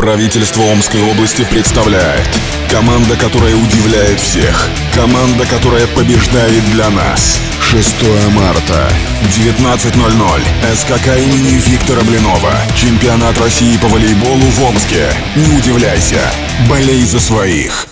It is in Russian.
Правительство Омской области представляет. Команда, которая удивляет всех. Команда, которая побеждает для нас. 6 марта 19.00 СКК имени Виктора Блинова. Чемпионат России по волейболу в Омске. Не удивляйся, болей за своих.